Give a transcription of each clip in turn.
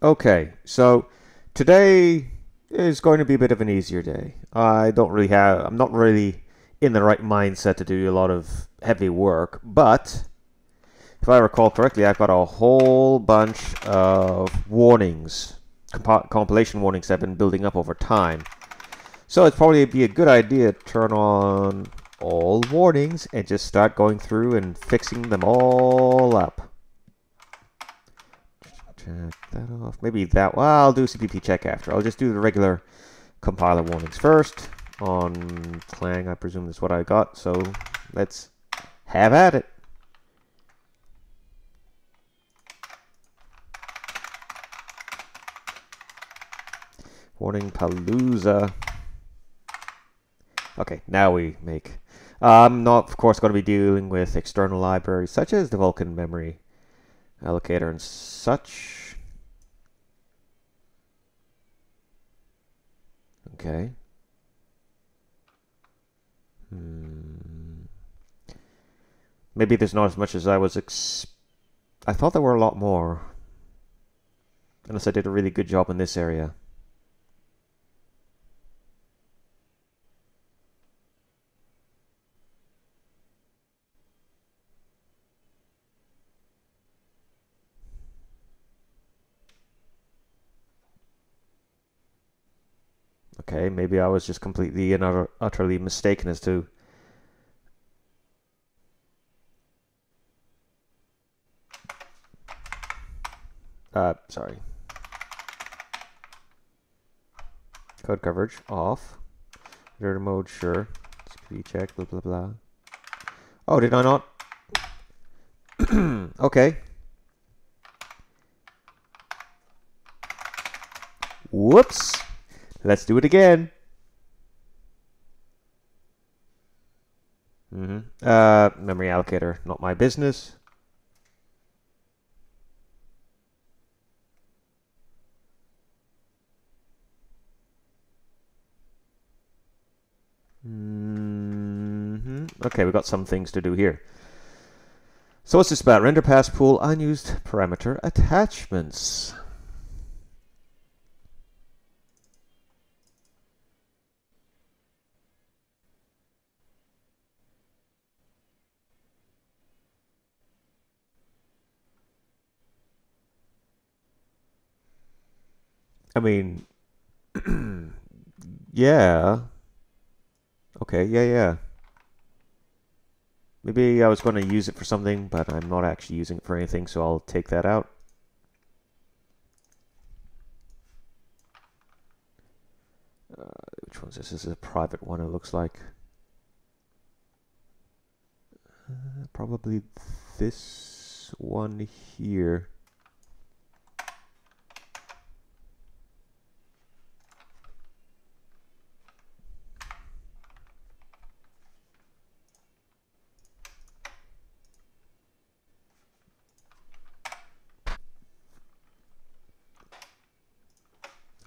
Okay, so today is going to be a bit of an easier day. I don't really have, I'm not really in the right mindset to do a lot of heavy work, but if I recall correctly, I've got a whole bunch of warnings, comp compilation warnings that have been building up over time. So it'd probably be a good idea to turn on all warnings and just start going through and fixing them all up. Check that off. Maybe that, well, I'll do Cppcheck after. I'll just do the regular compiler warnings first. On Clang, I presume that's what I got. So let's have at it. Warning Palooza. Okay, now we make. I'm not, of course, going to be dealing with external libraries such as the Vulkan memory allocator and such. Okay. Hmm. Maybe there's not as much as I was ex... I thought there were a lot more. Unless I did a really good job in this area. Okay, maybe I was just completely and utter, utterly mistaken as to uh, sorry. Code coverage off. Editor mode, sure. Security check, blah blah blah. Oh, did I not? okay. Whoops. Let's do it again. Mm -hmm. uh, memory allocator, not my business. Mm -hmm. Okay, we've got some things to do here. So what's this about? Render pass pool unused parameter attachments. I mean, yeah. Okay, yeah, yeah. Maybe I was going to use it for something, but I'm not actually using it for anything, so I'll take that out. Uh, which one's this? This is a private one, it looks like. Uh, probably this one here.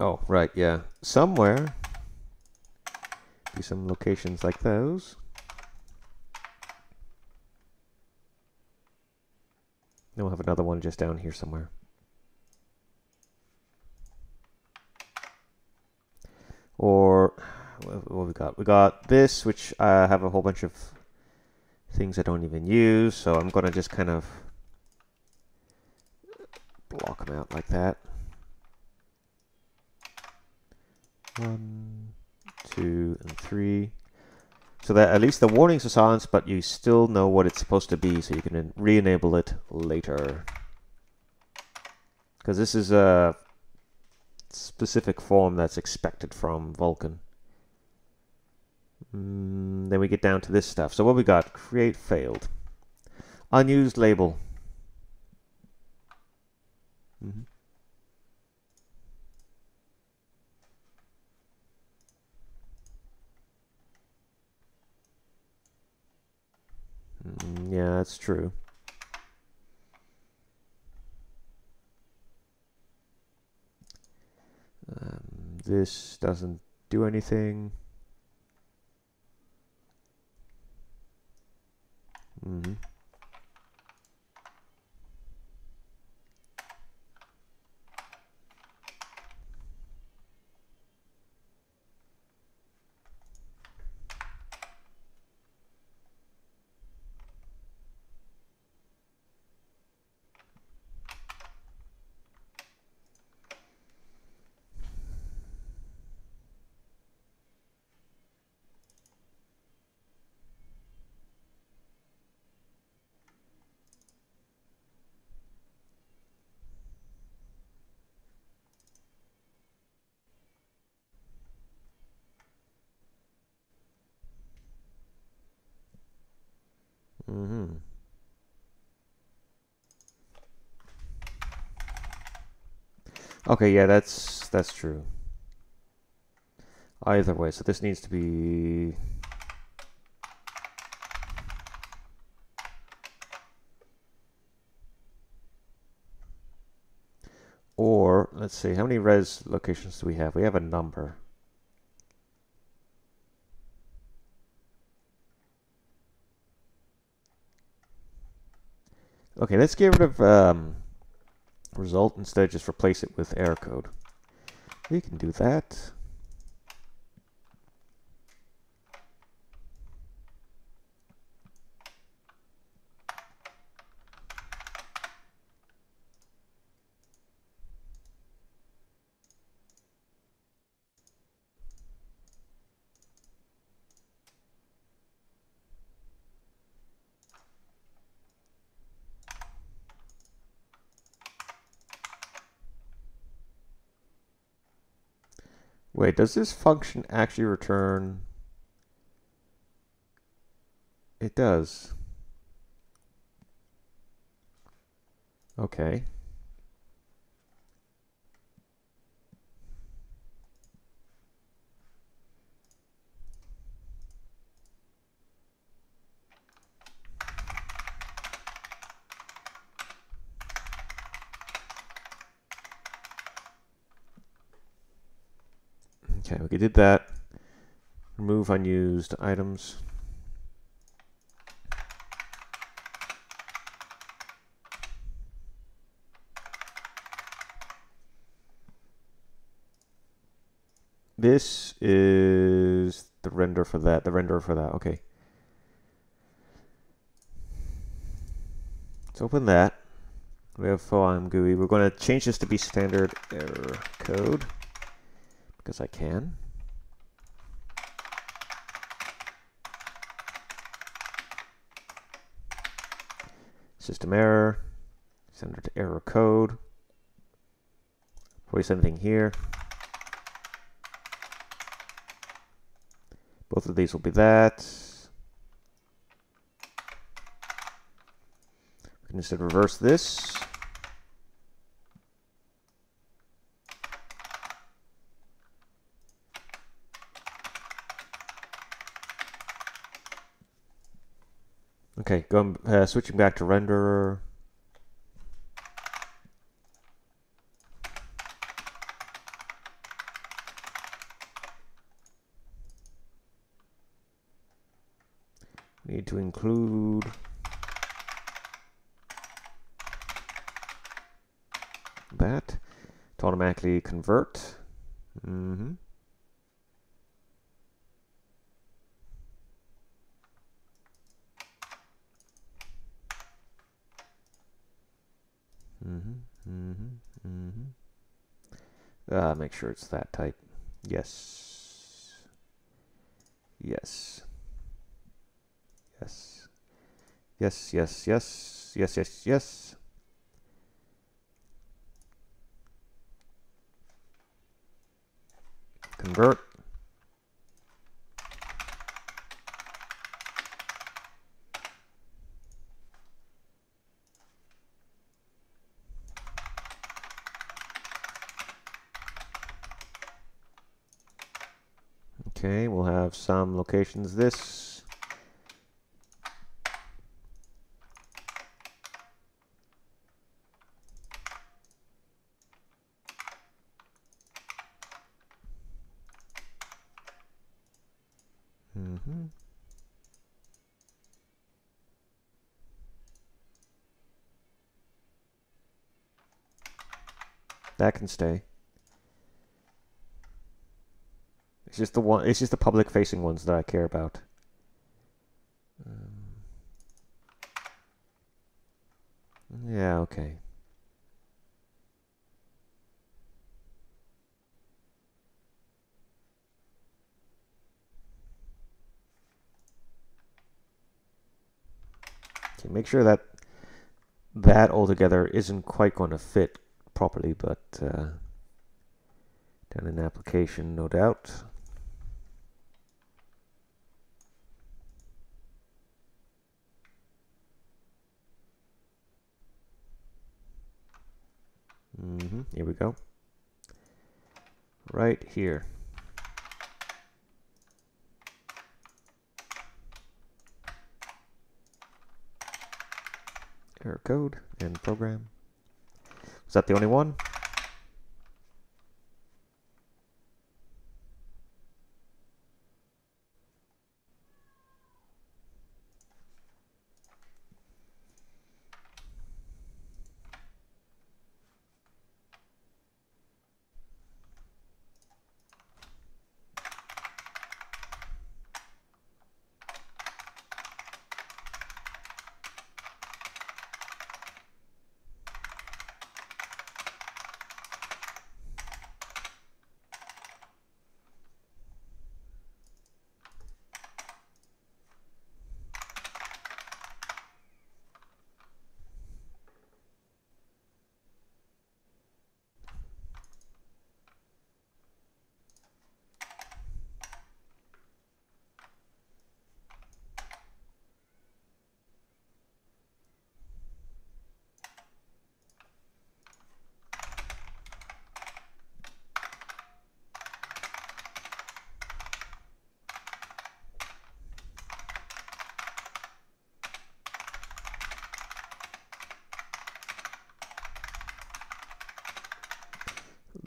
Oh, right, yeah. Somewhere, be some locations like those. Then we'll have another one just down here somewhere. Or, what we got? We got this, which I have a whole bunch of things I don't even use, so I'm going to just kind of block them out like that. One, two, and three. So that at least the warnings are silenced, but you still know what it's supposed to be, so you can re-enable it later. Because this is a specific form that's expected from Vulkan. Mm, then we get down to this stuff. So what we got? Create failed. Unused label. Mm -hmm. Yeah, that's true. Um, this doesn't do anything. Mm -hmm. Okay, yeah, that's that's true. Either way, so this needs to be Or, let's see, how many res locations do we have? We have a number. Okay, let's get rid of um, result instead, just replace it with error code. We can do that. Wait, does this function actually return? It does. Okay. Okay, we did that. Remove unused items. This is the render for that, the render for that, okay. Let's open that. We have FOAM GUI. We're going to change this to be standard error code because I can. System error, send it to error code. Voice anything here. Both of these will be that. We can instead reverse this. Okay, going uh, switching back to renderer. Need to include that to automatically convert. Mm-hmm. Uh, make sure it's that type. Yes. Yes. Yes. Yes, yes, yes. Yes, yes, yes. Convert. Okay, we'll have some locations this. Mm -hmm. That can stay. It's just the one. It's just the public-facing ones that I care about. Um, yeah. Okay. Okay. Make sure that that altogether isn't quite going to fit properly, but uh, done in application, no doubt. Mm -hmm. Here we go. right here. Error code and program. Is that the only one?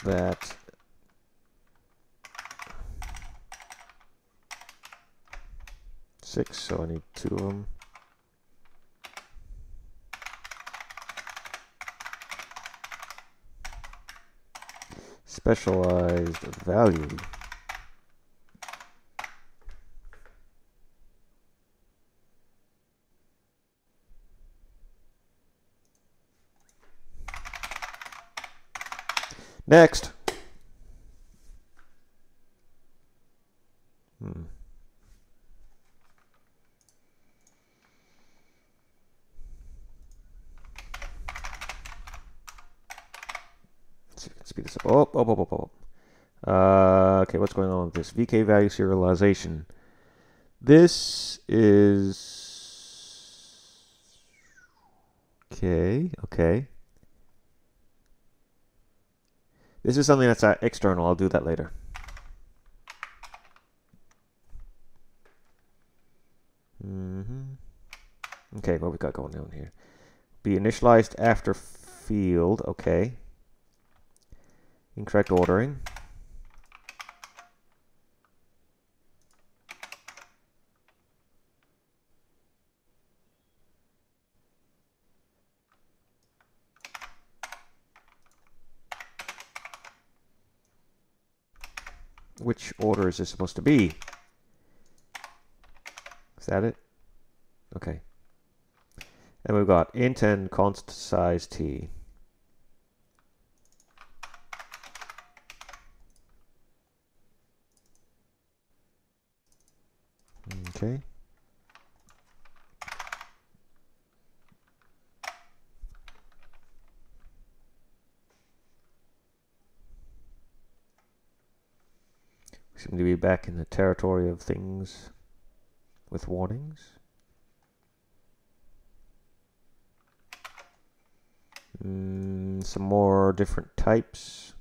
That six, so I need two of them. Specialized value. Next. Hmm. Let's see if can speed this up. Oh, oh, oh, oh, oh. Uh, okay, what's going on with this? VK value serialization. This is... Okay, okay. This is something that's uh, external. I'll do that later. Mm -hmm. Okay, what we got going on here? Be initialized after field. Okay. Incorrect ordering. Which order is this supposed to be? Is that it? Okay. And we've got int and const size t. Okay. Seem to be back in the territory of things with warnings. Mm, some more different types.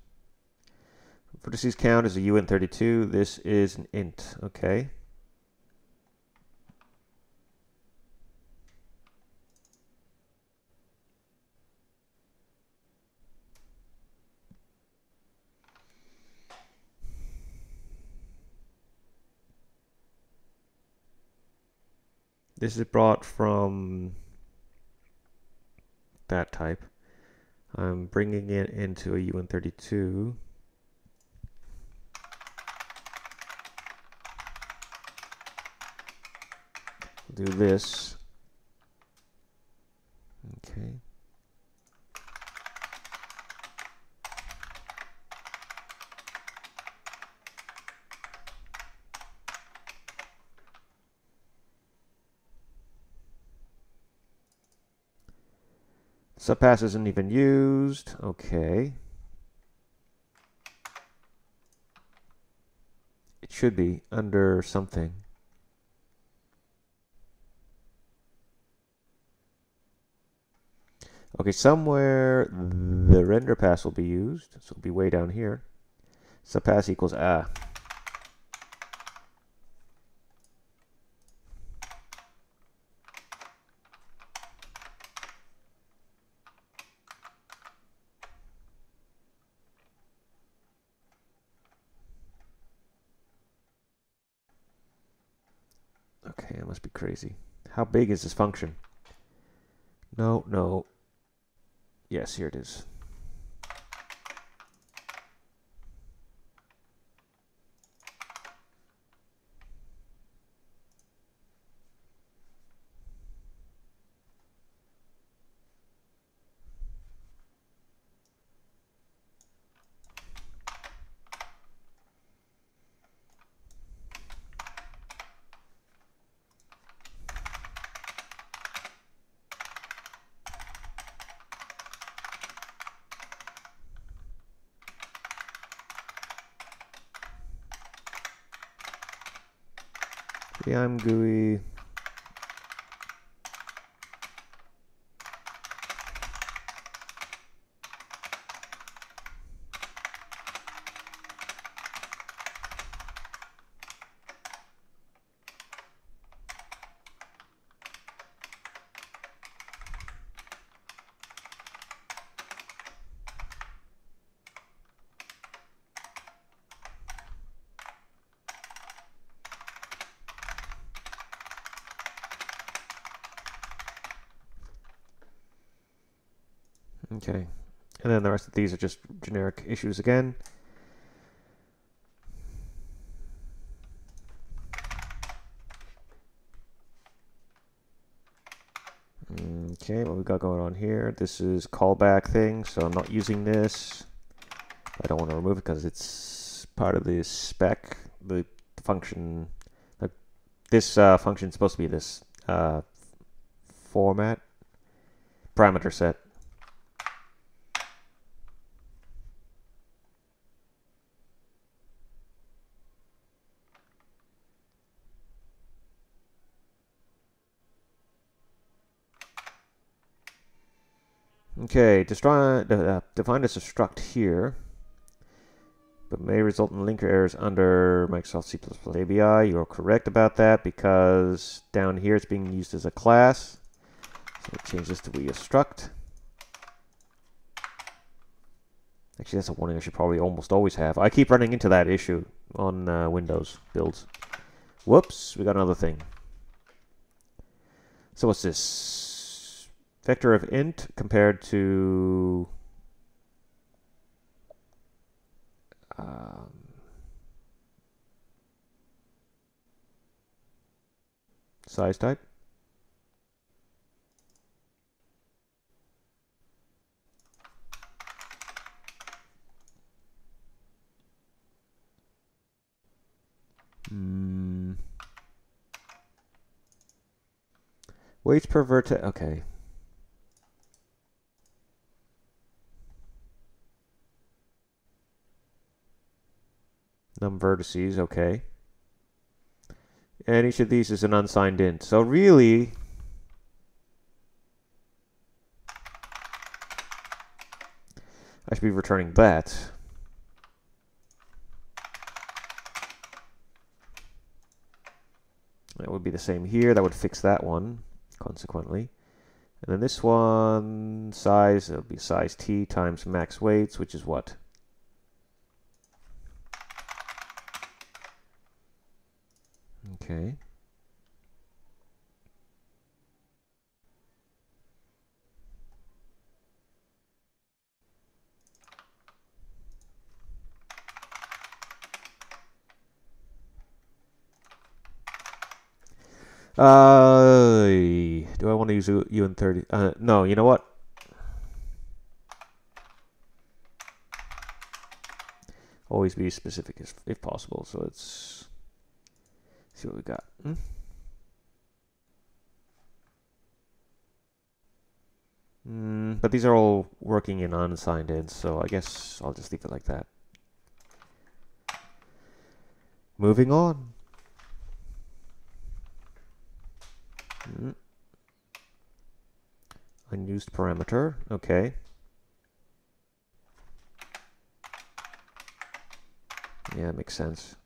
Vertices count is a uint32. This is an int. Okay. This is brought from that type. I'm bringing it into a uint32. Do this. Okay. Subpass isn't even used. Okay. It should be under something. Okay, somewhere the render pass will be used. So it'll be way down here. Subpass equals a. Okay, that must be crazy. How big is this function? No, no. Yes, here it is. Yeah, ImGui. Okay. And then the rest of these are just generic issues again. Okay, what we got going on here? This is callback thing, so I'm not using this. I don't want to remove it because it's part of the spec. The function, like this uh, function is supposed to be this uh, format parameter set. Okay, uh, define as a struct here, but may result in linker errors under Microsoft C++ ABI. You're correct about that because down here it's being used as a class. So change this to be a struct. Actually, that's a warning I should probably almost always have. I keep running into that issue on uh, Windows builds. Whoops, we got another thing. So what's this? Vector of int compared to um, size type. Mm. Weights per vertex. Okay. Num vertices, okay. And each of these is an unsigned int. So really, I should be returning that. That would be the same here. That would fix that one, consequently. And then this one, size, it would be size t times max weights, which is what? Okay. Uh, do I want to use uint30? Uh, no, you know what? Always be specific if, if possible. So it's see what we got. Hmm? Mm, but these are all working in unsigned ints, so I guess I'll just leave it like that. Moving on. Mm. Unused parameter, okay. Yeah, makes sense.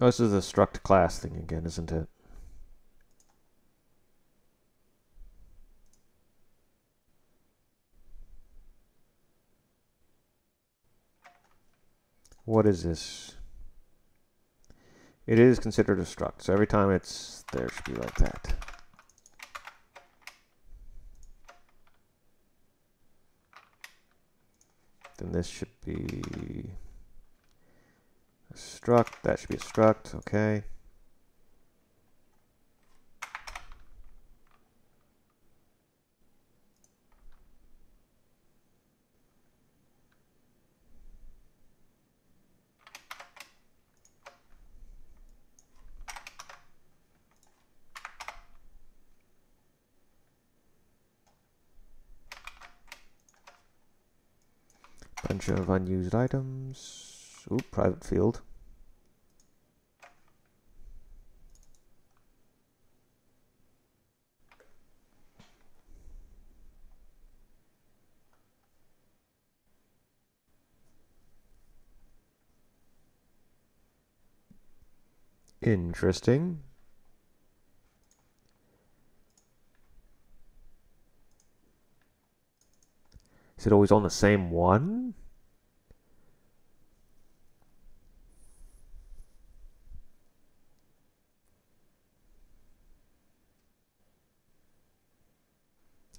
Oh, this is a struct class thing again, isn't it? What is this? It is considered a struct, so every time it's there, it should be like that. Then this should be struct, that should be a struct, okay. Bunch of unused items. Ooh, private field. Interesting. Is it always on the same one?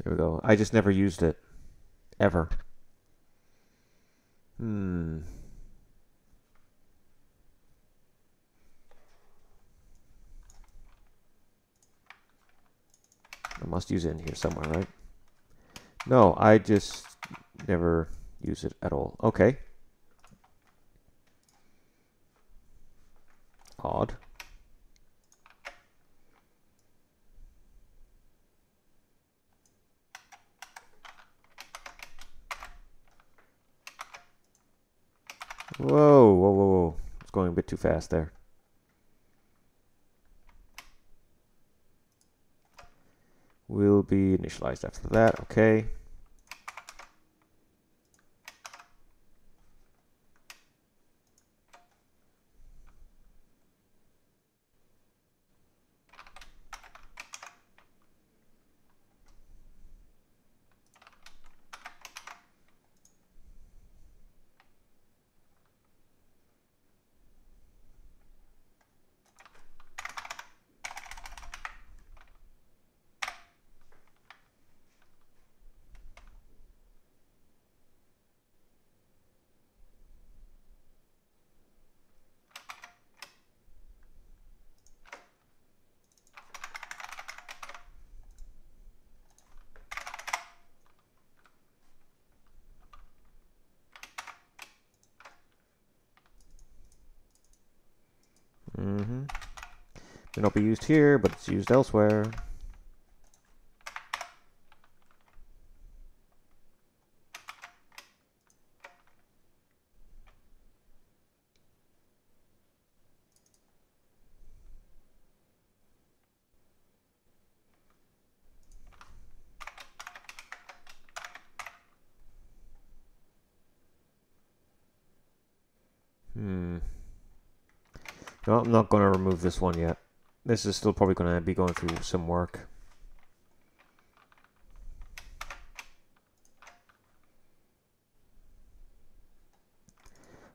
There we go. I just never used it. Ever. Hmm. I must use it in here somewhere, right? No, I just never use it at all. Okay. Odd. Whoa, whoa, whoa, whoa. It's going a bit too fast there. Will be initialized after that, okay. Mm-hmm. May not be here, but it's used elsewhere. Hmm. No, I'm not going to remove this one yet. This is still probably going to be going through some work.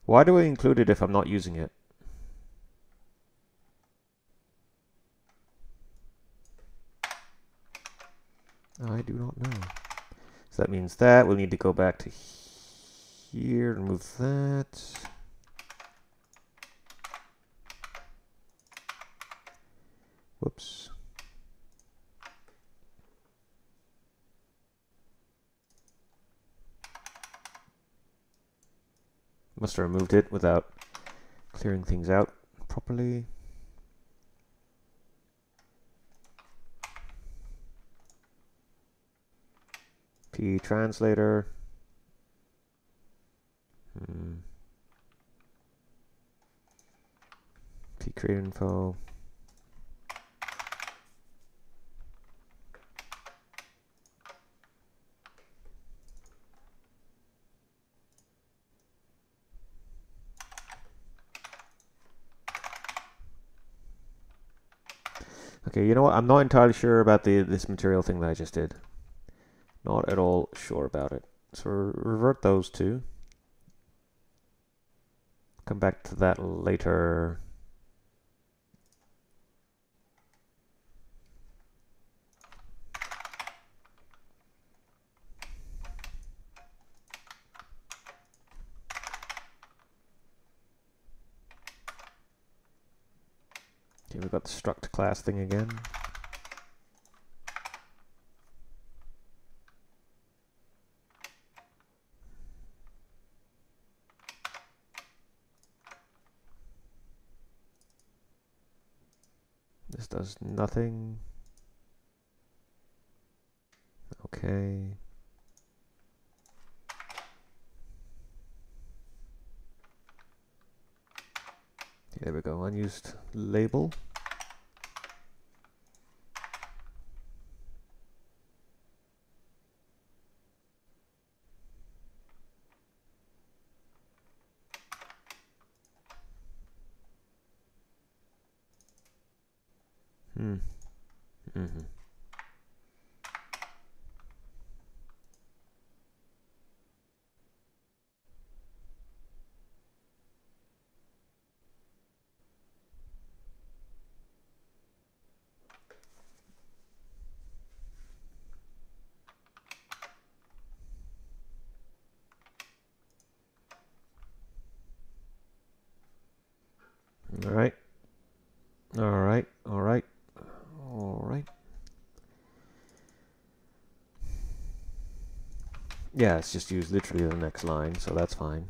Why do I include it if I'm not using it? I do not know. So that means that we'll need to go back to here and move that. Whoops. Must have removed it without clearing things out properly. P translator. Hmm. P create info. Okay, you know what? I'm not entirely sure about the this material thing that I just did. Not at all sure about it. So revert those two. Come back to that later. Okay, we've got the struct class thing again. This does nothing. Okay. There we go, unused label. Hmm. Mm-hmm. All right. All right. All right. All right. Yeah, it's just use literally the next line, so that's fine.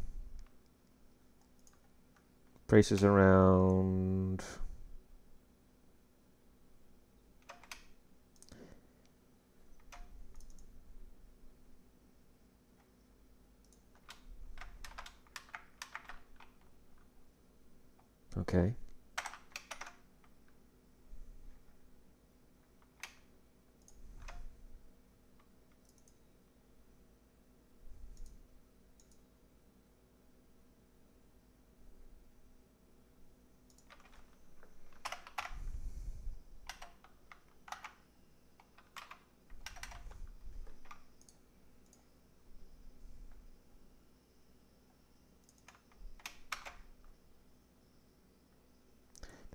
Braces around. Okay.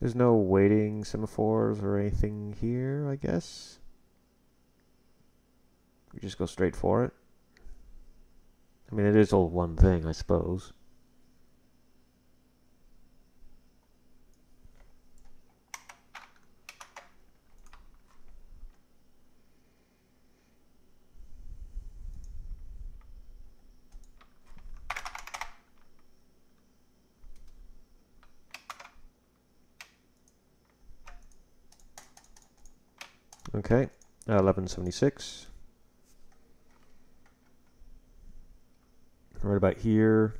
There's no waiting semaphores or anything here, I guess. We just go straight for it. I mean, it is all one thing, I suppose. Okay, uh, Uh, 1176. Right about here.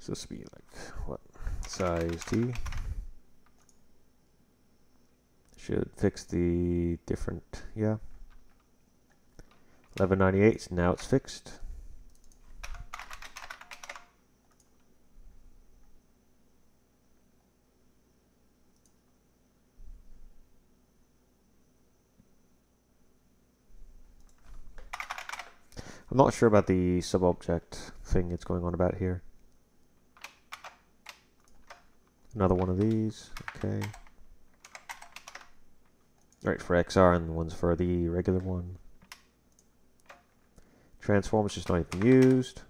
So this would be like, what, size T? Should fix the different, yeah. 1198, now it's fixed. I'm not sure about the sub-object thing that's going on about here. Another one of these, okay. Right, for XR and the one's for the regular one. Transform is just not even used.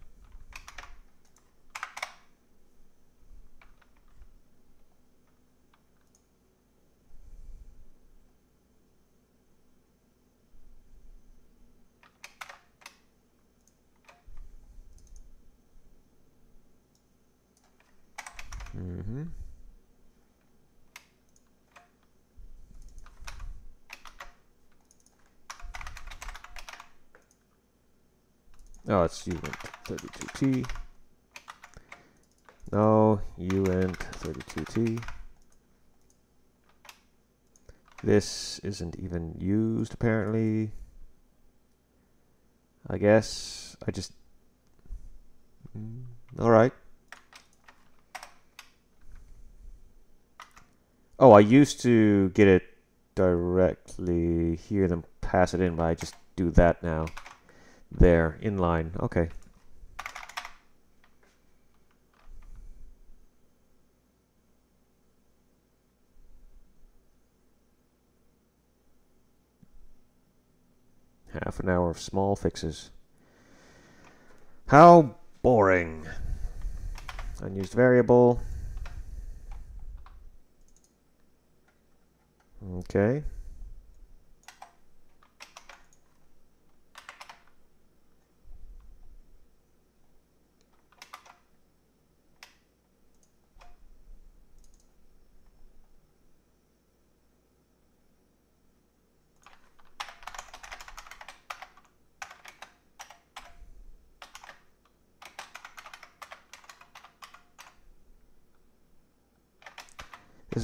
Mm-hmm. Oh, it's uint32t. No, uint32t. This isn't even used, apparently. I guess I just... Mm, Alright. Oh, I used to get it directly here, then pass it in, but I just do that now. There, in line. Okay. Half an hour of small fixes. How boring. Unused variable. Okay.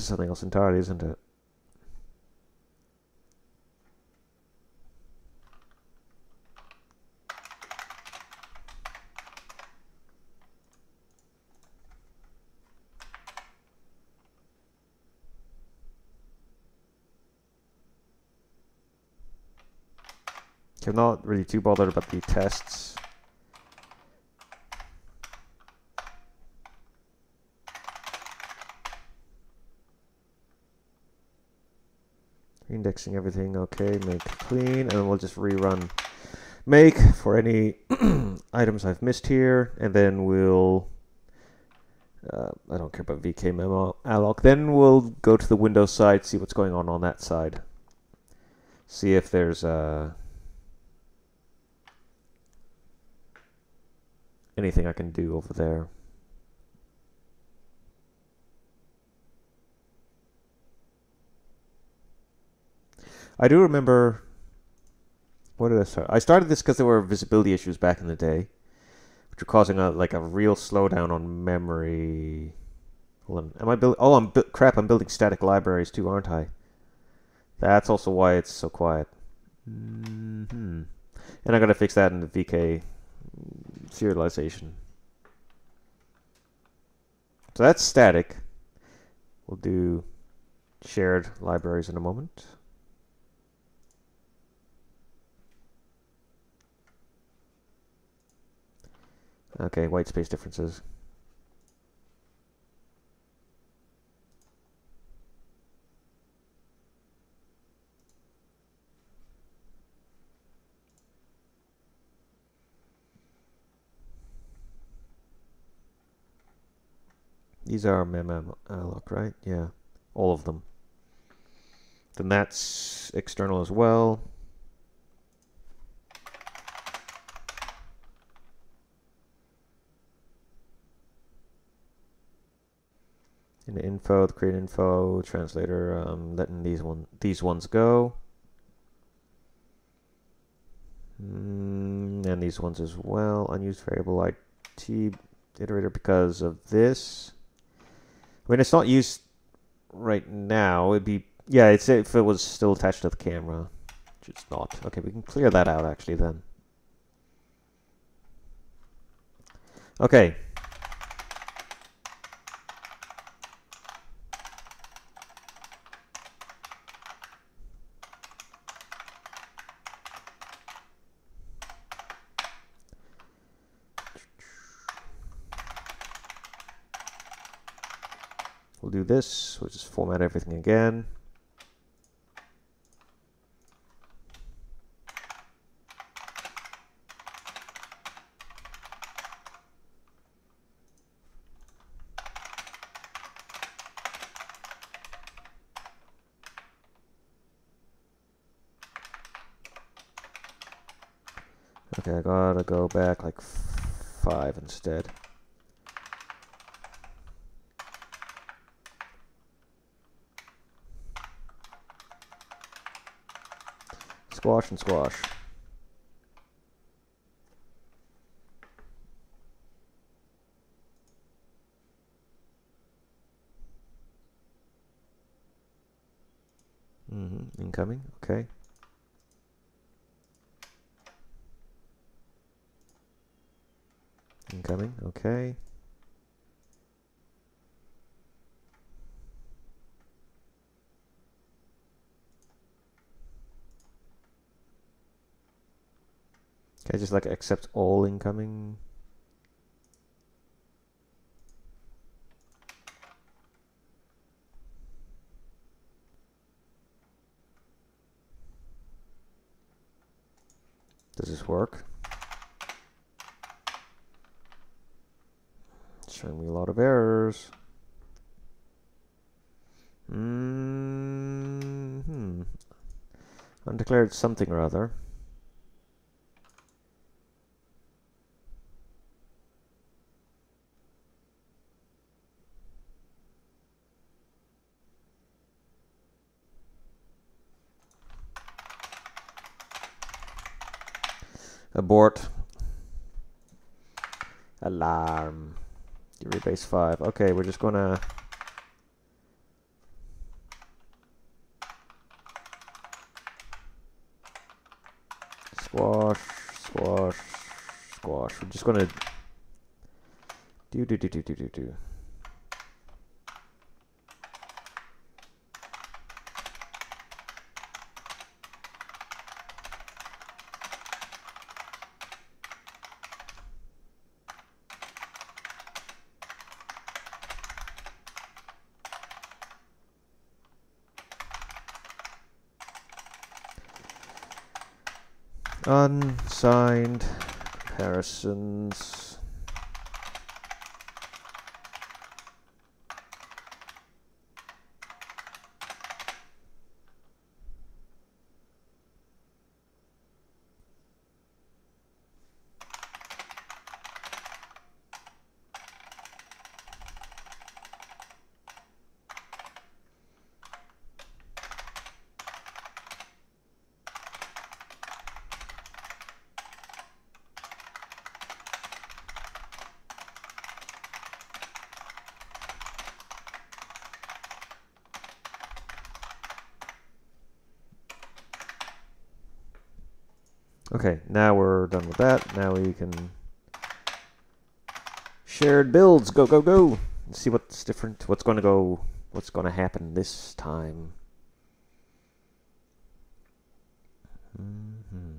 Is something else entirely, isn't it? I'm not really too bothered about the tests. Indexing everything, okay, make clean, and we'll just rerun make for any items I've missed here, and then we'll, uh, I don't care about VK mem alloc, then we'll go to the Windows side, see what's going on on that side. See if there's uh, anything I can do over there. I do remember. What did I start? I started this because there were visibility issues back in the day, which were causing a like a real slowdown on memory. Hold on. Am I building? Oh, I'm crap. I'm building static libraries too, aren't I? That's also why it's so quiet. Mm hmm And I gotta fix that in the VK serialization. So that's static. We'll do shared libraries in a moment. Okay, white space differences. These are mem look, right? Yeah, all of them. Then that's external as well. In the info, the create info, translator, um, letting these one these ones go. Mm, and these ones as well. Unused variable IT iterator because of this. I mean, it's not used right now. It'd be yeah, it's if it was still attached to the camera, which it's not. Okay, we can clear that out actually then. Okay, We'll do this, we'll just format everything again. Okay, I gotta go back like five instead. Squash and squash. Mm -hmm. Incoming, okay. Incoming, okay. Can I just like accept all incoming? Does this work? showing me a lot of errors. Mm hmm. Undeclared something or other. Abort. Alarm. Rebase 5. Okay, we're just gonna... Squash, squash, squash. We're just gonna... Do, do, do, do, do, do, do. Unsigned comparisons. Okay, now we're done with that. Now we can shared builds. Go, go, go. Let's see what's different. What's going to go. What's going to happen this time. Mm -hmm.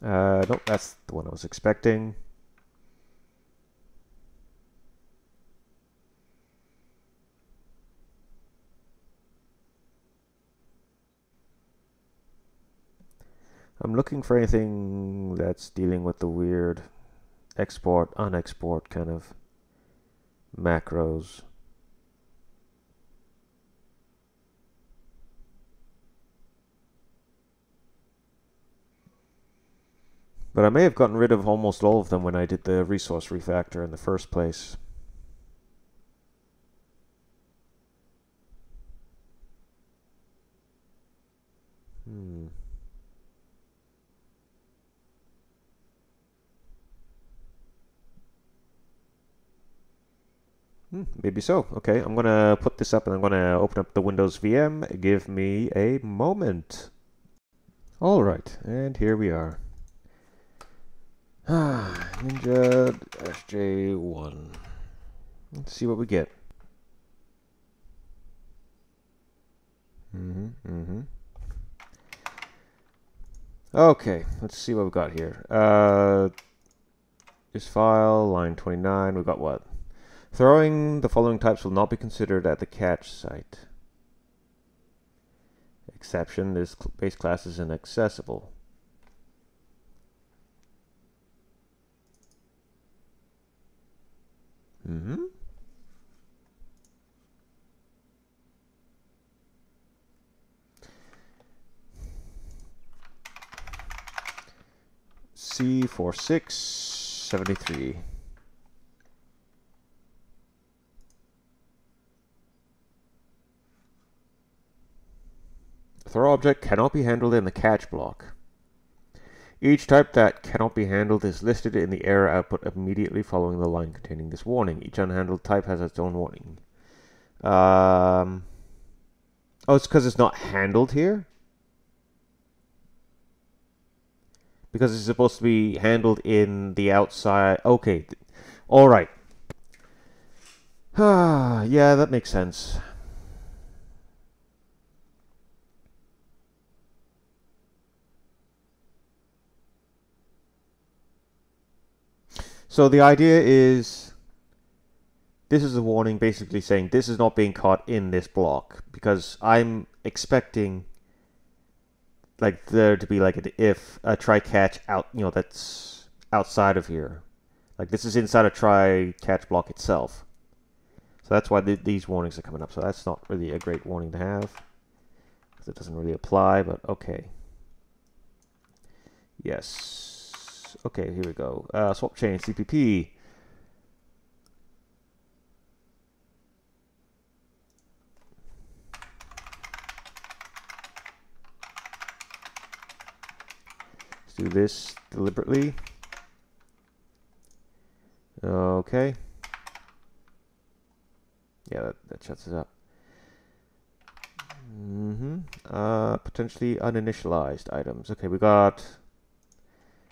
Uh, nope, that's the one I was expecting. Looking for anything that's dealing with the weird export, unexport kind of macros. But I may have gotten rid of almost all of them when I did the resource refactor in the first place. Maybe so. Okay, I'm gonna put this up and I'm gonna open up the Windows VM. Give me a moment. All right, and here we are. Ah, Ninja SJ1. Let's see what we get. Mm-hmm, mm-hmm. Okay, let's see what we've got here. Uh, this file, line 29, We've got what? Throwing the following types will not be considered at the catch site. Exception, this base class is inaccessible. Mm-hmm. C4673. Throw object cannot be handled in the catch block. Each type that cannot be handled is listed in the error output immediately following the line containing this warning. Each unhandled type has its own warning. Um, oh, it's because it's not handled here? Because it's supposed to be handled in the outside. Okay. All right. Ah, yeah, that makes sense. So the idea is this is a warning basically saying this is not being caught in this block because I'm expecting like there to be like an if a try catch out you know that's outside of here. Like this is inside a try catch block itself. So that's why th these warnings are coming up. So that's not really a great warning to have. Because it doesn't really apply but okay. Yes okay here we go uh, swap chain CPP Let's do this deliberately. Okay. Yeah, that, that shuts it up. Mm-hmm. Uh, potentially uninitialized items. Okay, we got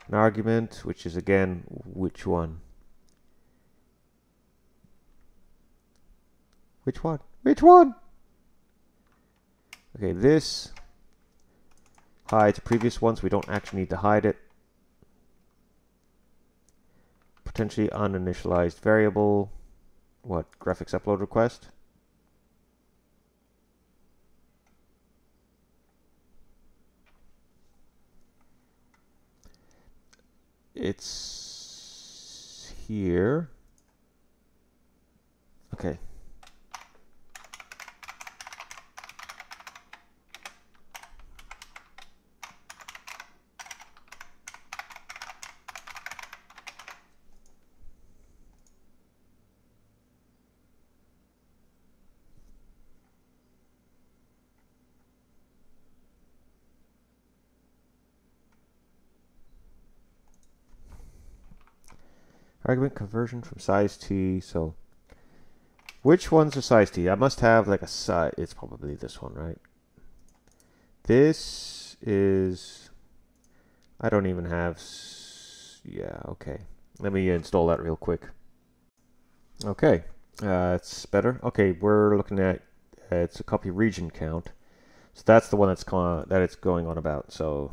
an argument, which is again, which one? Which one? Which one? Okay, this hide previous ones. We don't actually need to hide it. Potentially uninitialized variable. What? Graphics upload request? It's here. Okay. Argument conversion from size T. So, which one's a size T? I must have like a size. It's probably this one, right? This is. I don't even have. Yeah, okay. Let me install that real quick. Okay, uh, it's better. Okay, we're looking at uh, it's a copy region count. So that's the one that's that it's going on about. So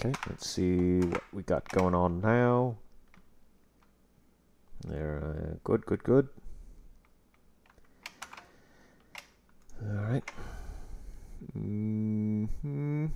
Okay, let's see what we got going on now. There, uh, good, good, good. All right. Mm hmm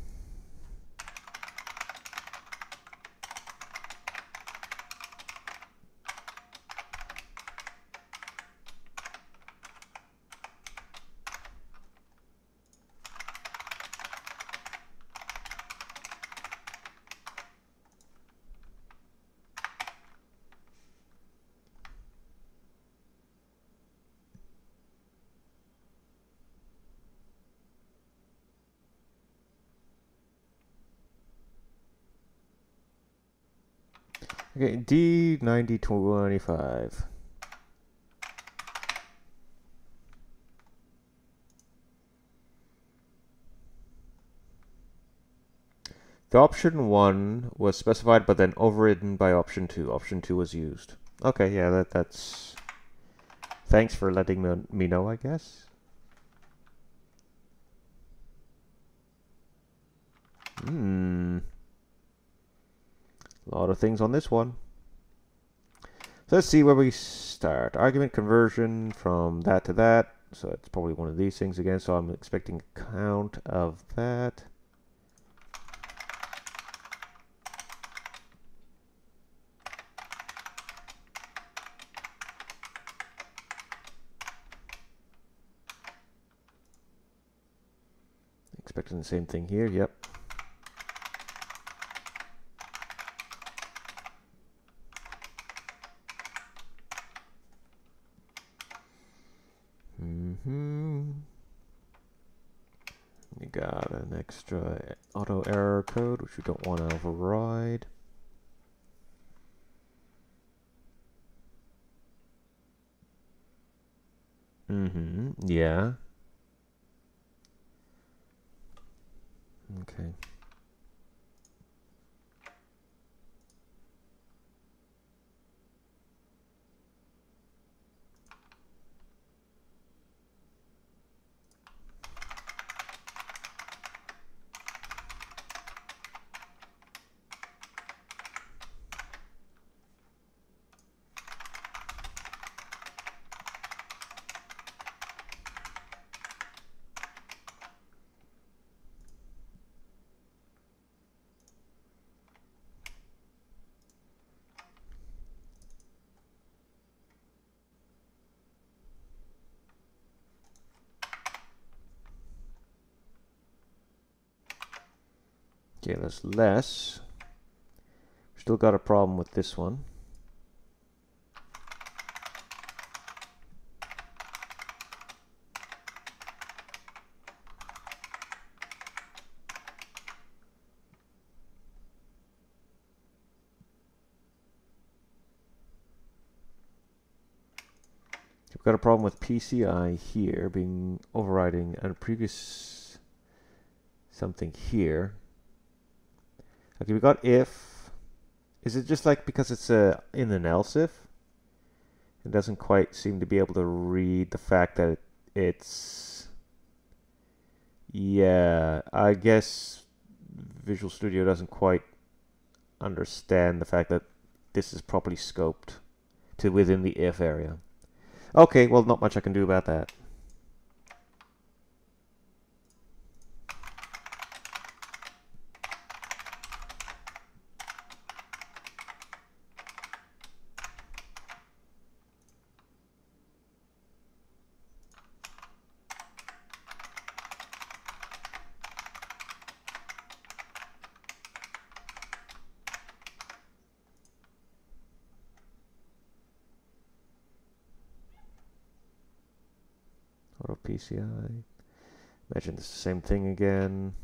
Okay, D9025. The option 1 was specified but then overridden by option 2. Option 2 was used. Okay, yeah, that that's... Thanks for letting me know, I guess. A lot of things on this one. So let's see where we start. Argument conversion from that to that. So it's probably one of these things again. So I'm expecting a count of that. Expecting the same thing here. Yep. extra auto error code, which we don't want to override. Mm-hmm, yeah. Okay. Okay, that's less. Still got a problem with this one. We've got a problem with PCI here being overriding a previous something here. Okay, we got if. Is it just like because it's a in an else if? It doesn't quite seem to be able to read the fact that it's. Yeah, I guess Visual Studio doesn't quite understand the fact that this is properly scoped to within the if area. Okay, well, not much I can do about that. PCI. Imagine it's the same thing again.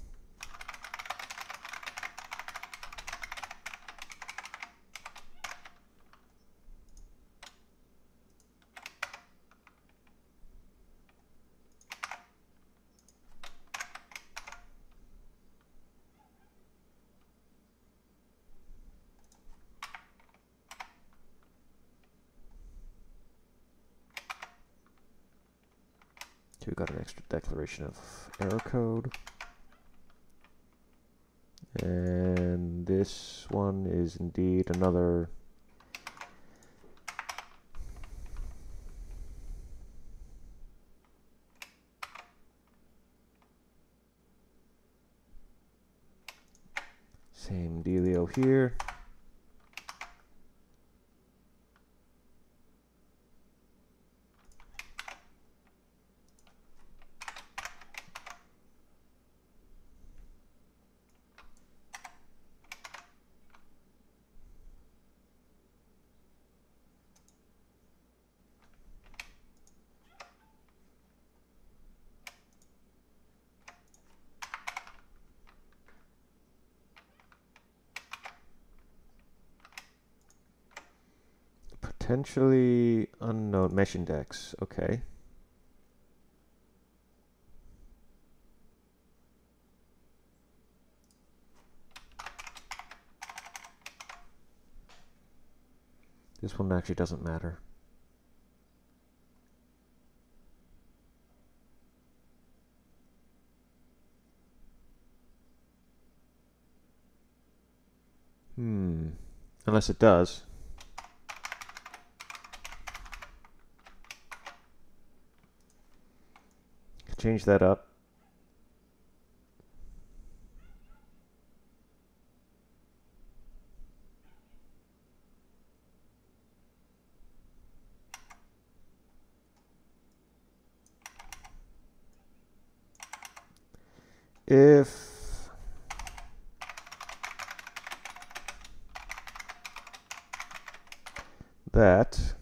So we got an extra declaration of error code. And this one is indeed another same dealio here. Potentially unknown mesh index. Okay. This one actually doesn't matter. Hmm. Unless it does. Change that up. If that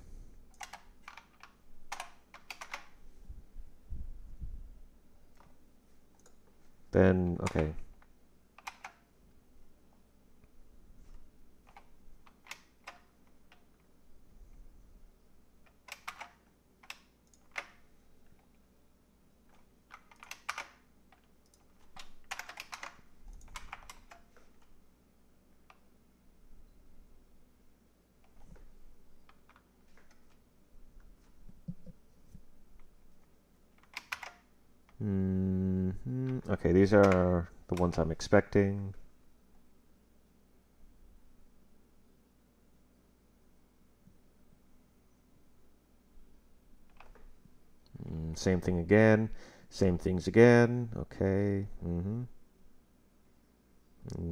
Then, okay. Mm -hmm. Okay, these are the ones I'm expecting. Mm, same thing again. Same things again. Okay. Mm-hmm.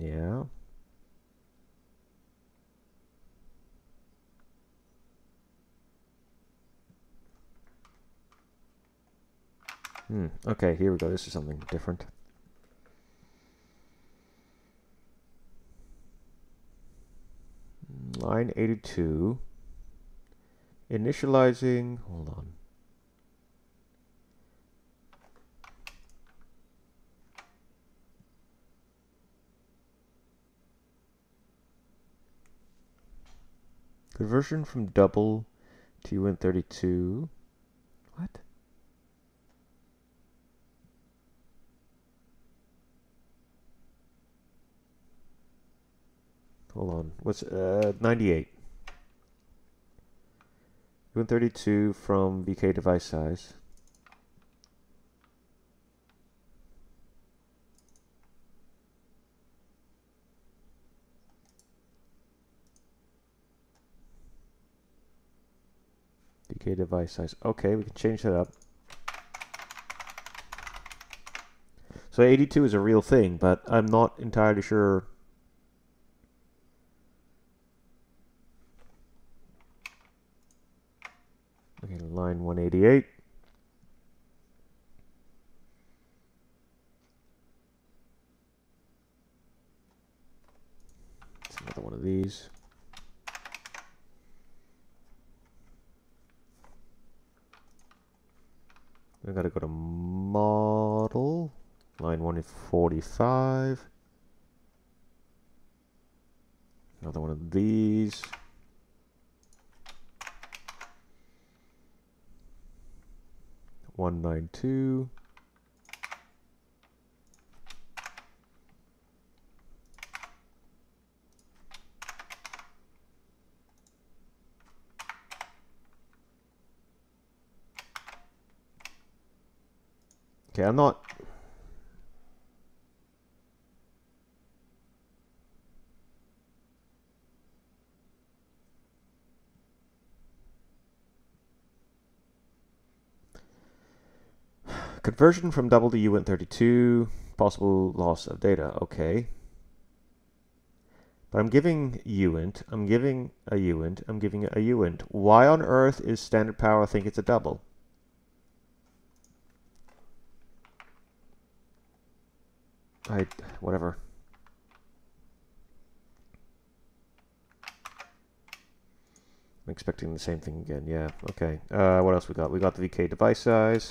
Yeah. Hmm. Okay, here we go. This is something different. Line 82. Initializing. Hold on. Conversion from double to uint32. What? Hold on. What's uh 98? uint32 from VK device size. VK device size. Okay, we can change that up. So 82 is a real thing, but I'm not entirely sure Okay, line 188. It's another one of these. I gotta go to model, line 145. Another one of these. One nine two. Okay, I'm not... Conversion from double to uint32, possible loss of data, okay. But I'm giving uint, I'm giving a uint, I'm giving a uint. Why on earth is standard power I think it's a double? I, whatever. I'm expecting the same thing again, yeah, okay. Uh, what else we got? We got the VK device size.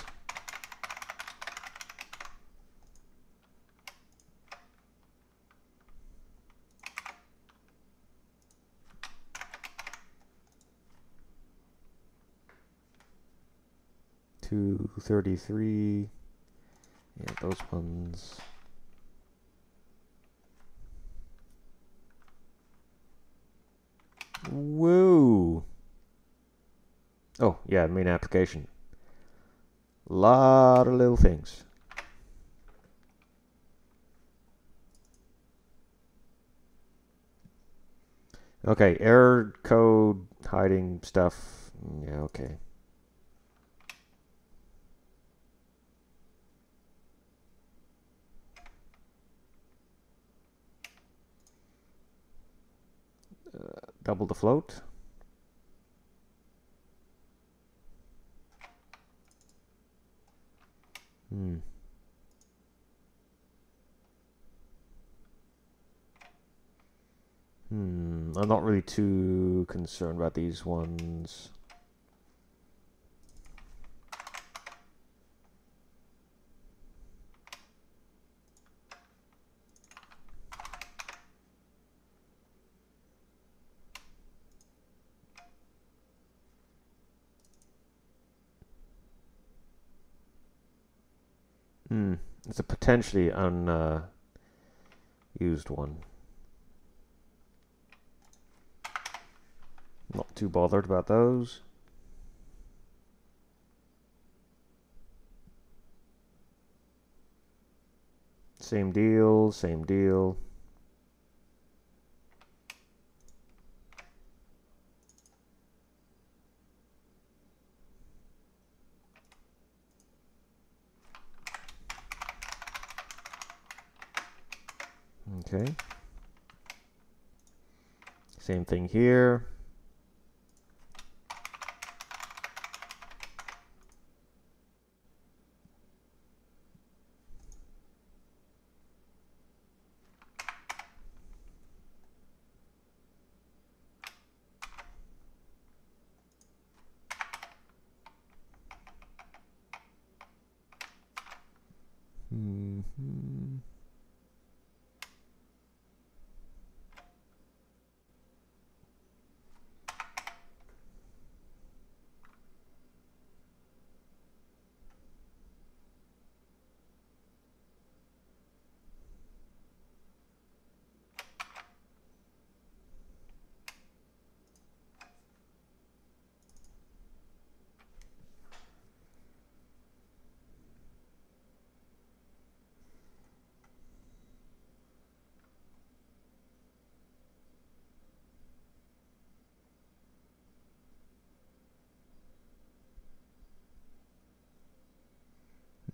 Two thirty-three. Yeah, those ones. Whoa. Oh, yeah, main application. Lot of little things. Okay, error code hiding stuff. Mm, yeah, okay. Double the float. Hmm. Hmm, I'm not really too concerned about these ones. Hmm. It's a potentially unused uh, one. Not too bothered about those. Same deal, same deal. Okay. Same thing here.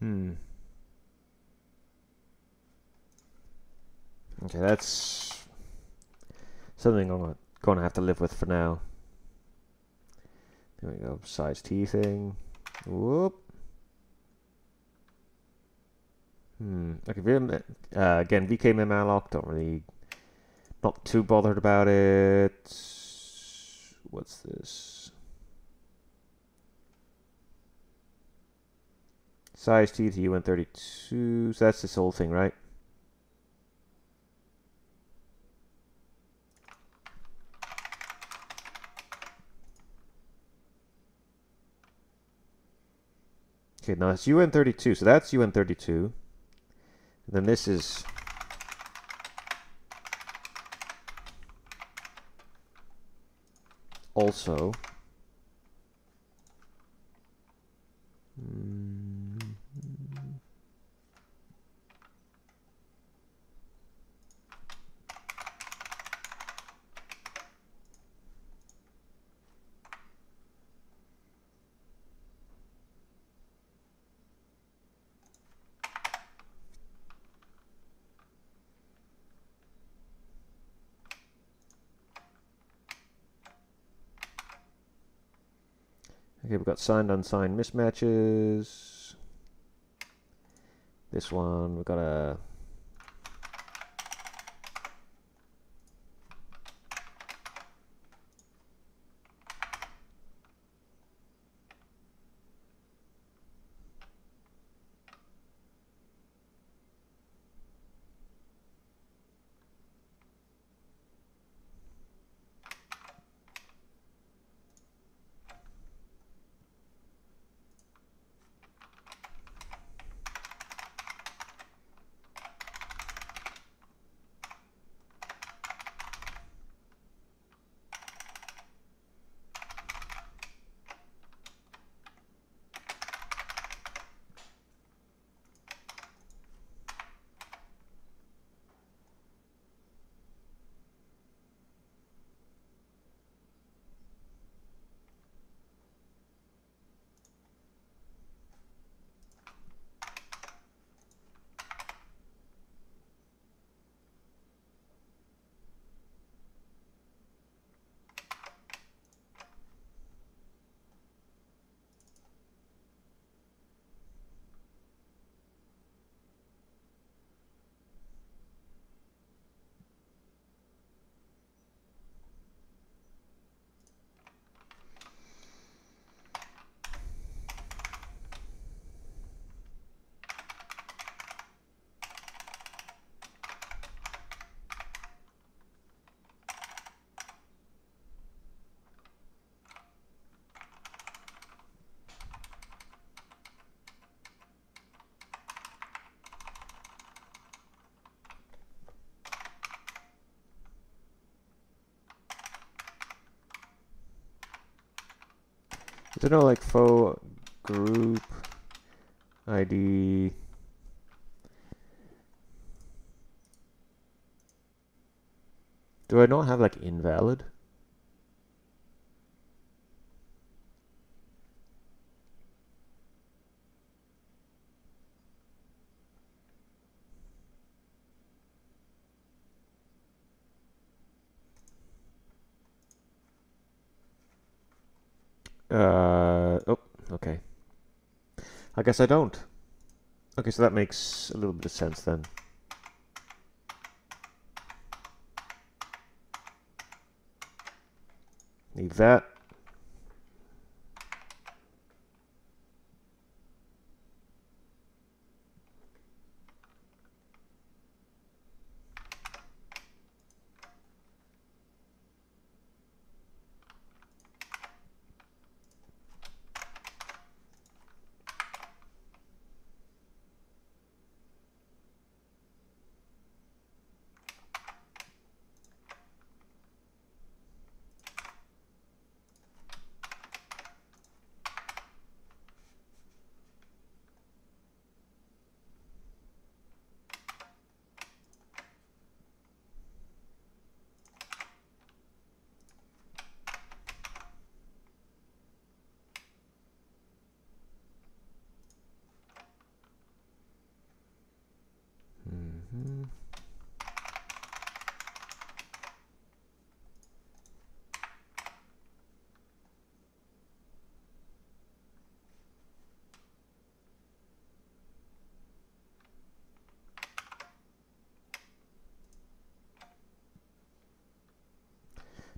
Hmm. Okay, that's something I'm going to have to live with for now. There we go, size T thing. Whoop. Hmm. Okay, VM, uh, again, VK malloc, don't really, not too bothered about it. What's this? Size T to uint32. So that's this whole thing, right? Okay, now it's uint32. So that's uint32. And then this is also. Hmm. Got signed, unsigned mismatches. This one, we've got a I don't know, like FoE group ID. Do I not have like invalid? Uh, oh, okay. I guess I don't. Okay, so that makes a little bit of sense then. Leave that.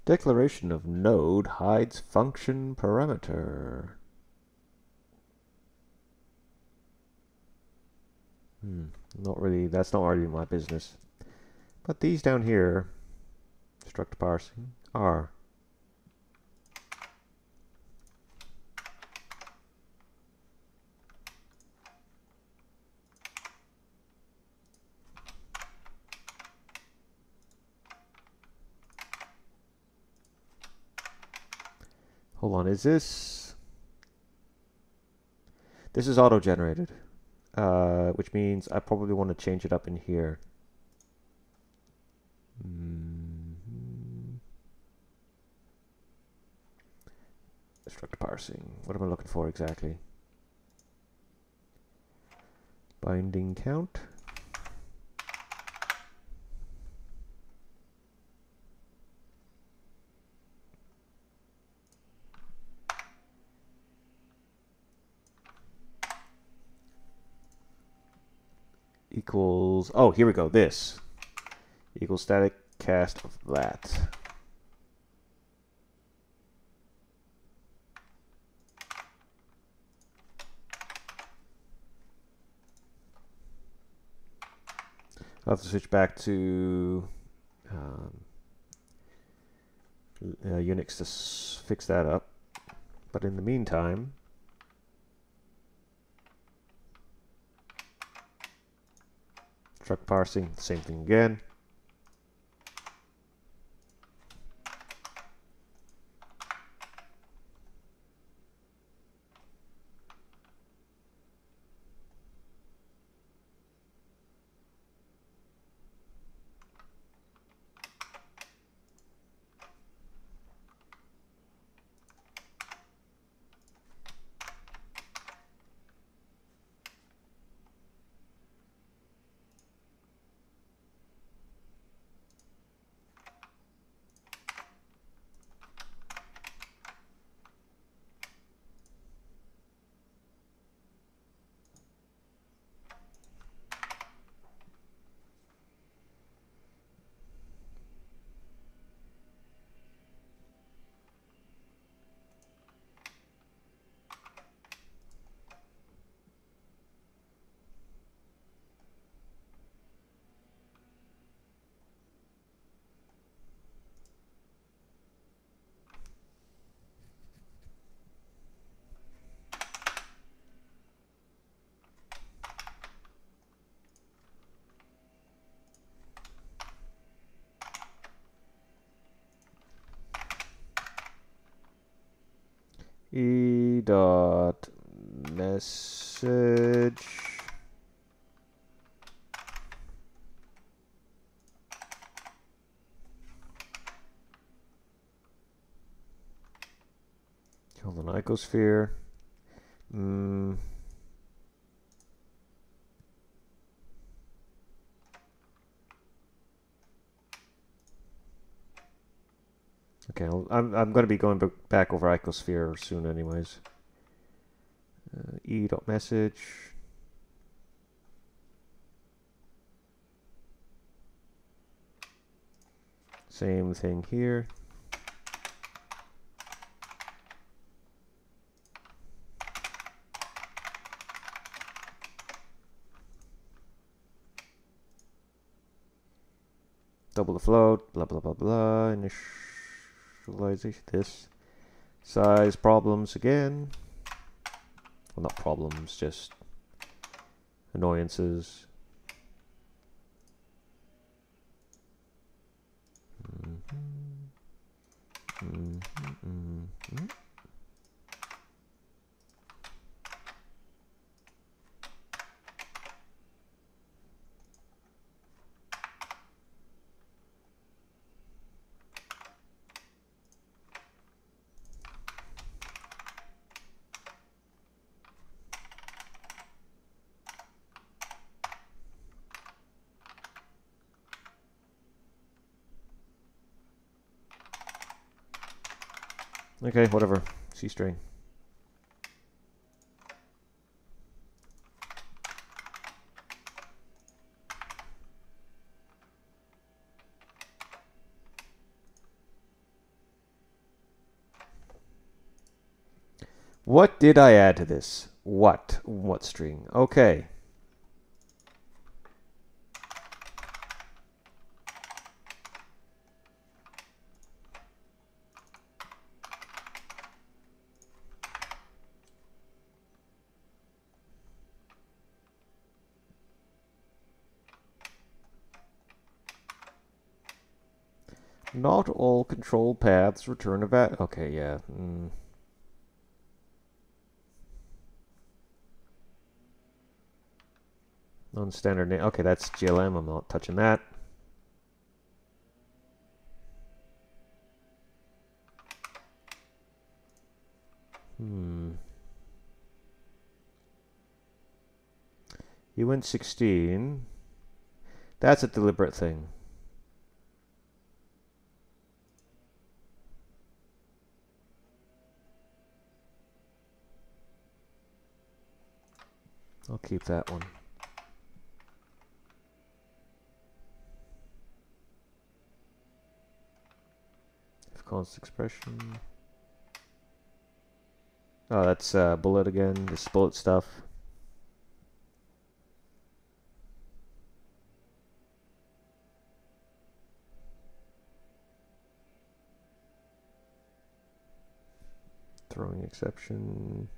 Declaration of node hides function parameter. Hmm, not really, that's not really my business. But these down here, struct parsing, are. Hold on, is this... This is auto-generated, uh, which means I probably want to change it up in here. Mm -hmm. Struct parsing. What am I looking for exactly? Binding count. Equals, oh, here we go, this equals static cast of that. I'll have to switch back to um, uh, Unix to fix that up. But in the meantime, struct parsing, same thing again. Dot message Hold an icosphere. Mm. Okay, I'll, I'm I'm going to be going back over icosphere soon, anyways. Uh, e dot message. Same thing here. double the float, blah blah blah blah, initialization, this, size problems again, well not problems, just annoyances. Mm -hmm. Mm -hmm. Mm -hmm. Okay, whatever. C string. What did I add to this? What? What string? Okay. Not all control paths return a value. Okay, yeah. Mm. Non-standard name. Okay, that's GLM. I'm not touching that. Hmm. uint16. That's a deliberate thing. I'll keep that one. If const expression. Oh, that's uh, bullet again. This bullet stuff. Throwing exception.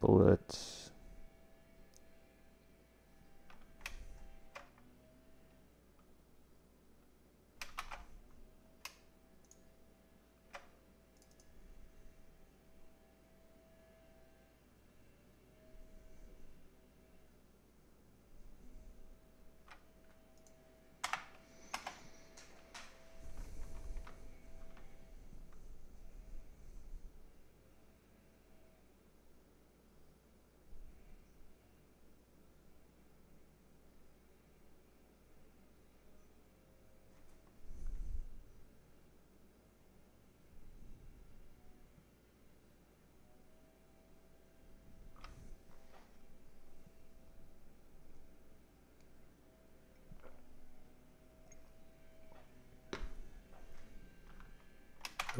Bullet.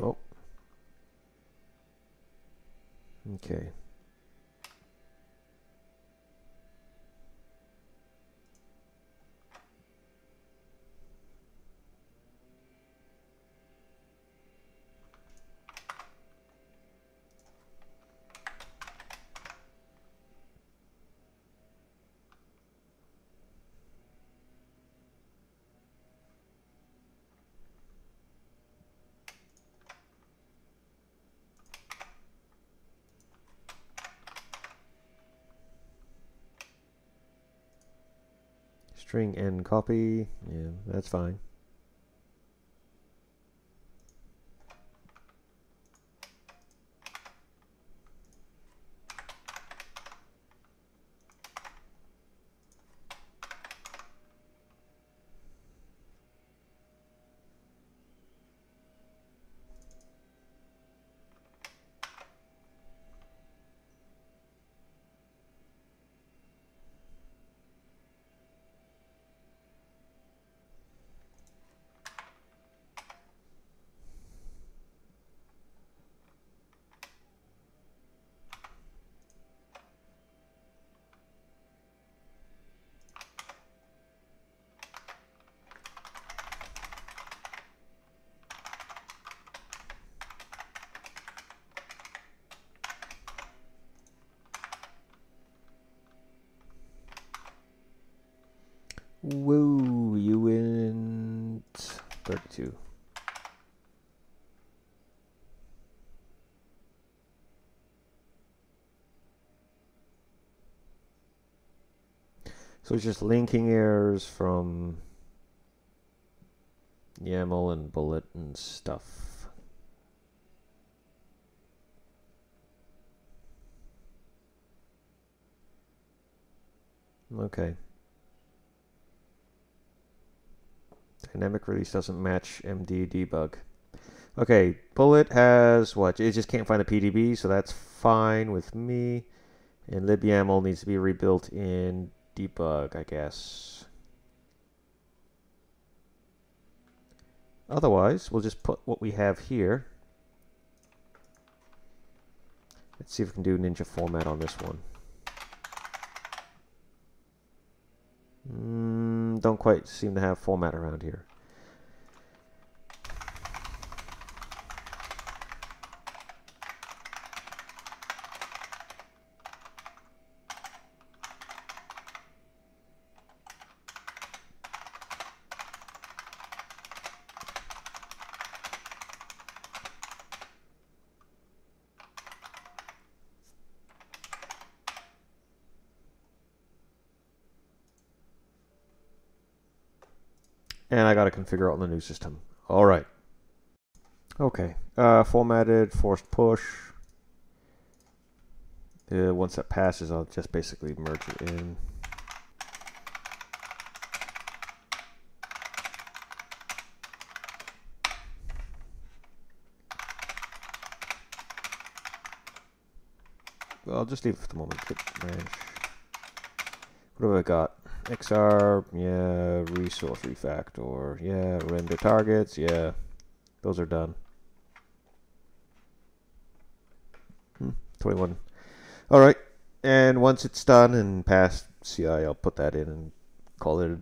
Oh. Okay. String and copy. Yeah, that's fine. So it's just linking errors from YAML and bullet and stuff. Okay. Dynamic release doesn't match MD debug. Okay, Bullet has what? It just can't find the PDB, so that's fine with me. And libyaml needs to be rebuilt in debug, I guess. Otherwise, we'll just put what we have here. Let's see if we can do ninja format on this one. Mm, don't quite seem to have format around here. And out on the new system. All right. Okay. Uh, formatted, forced push. Uh, once that passes, I'll just basically merge it in. Well, I'll just leave it for the moment. What have I got? XR, yeah, resource refactor, yeah, render targets, yeah, those are done. Hmm, 21. All right, and once it's done and past CI, I'll put that in and call it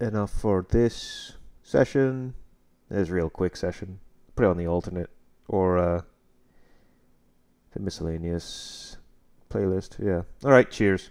enough for this session. This real quick session. Put it on the alternate or uh, the miscellaneous playlist. Yeah. All right. Cheers.